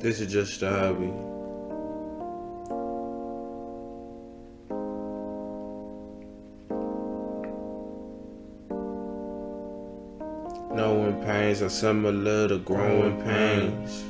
This is just a hobby. Knowing pains are similar to growing pains.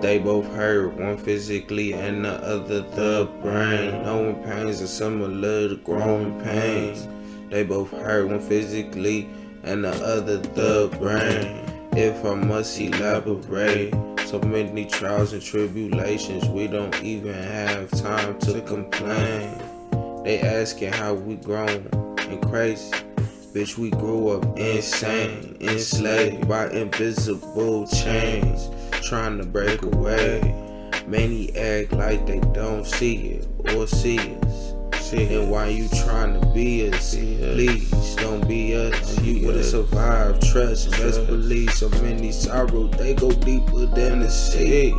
They both hurt, one physically and the other the brain. Knowing pains are similar to growing pains. They both hurt, one physically and the other the brain. If I must elaborate, so many trials and tribulations, we don't even have time to complain. They asking how we grown and crazy. Bitch, we grew up insane, enslaved by invisible chains, trying to break away. Many act like they don't see it or see us. And why you trying to be us? Please don't be us. You would survive. Trust, best believe. So many sorrow, they go deeper than the sea.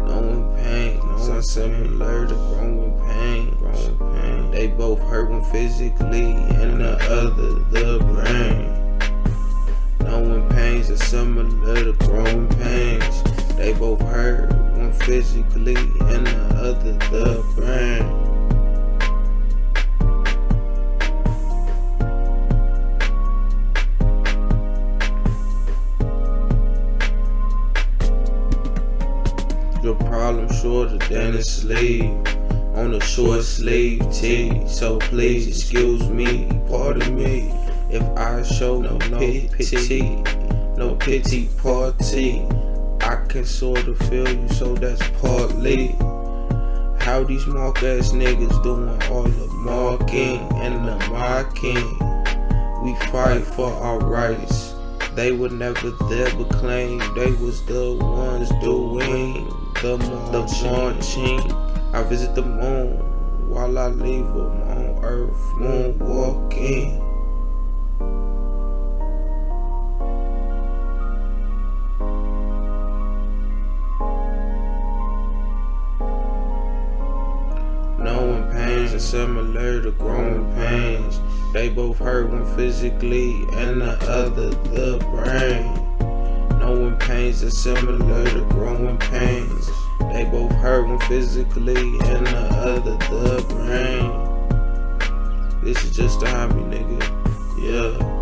Knowing pain, so similar to growing pain. Growing pain. They both hurt one physically and the other the brain. Knowing pains are similar to growing pains. They both hurt one physically and the other the brain. Your problem shorter than a sleeve on a short sleeve tee. So please excuse me, pardon me if I show no, no pity, no pity party. I can sort of feel you, so that's partly how these mark ass niggas doing all the marking and the mocking. We fight for our rights. They were never there but claim they was the ones doing the marching. I visit the moon while I leave them on earth moonwalking. Knowing pains are similar to growing pains. They both hurt one physically and the other the brain. Knowing pains are similar to growing pains. They both hurt one physically and the other the brain. This is just a hobby, nigga. Yeah.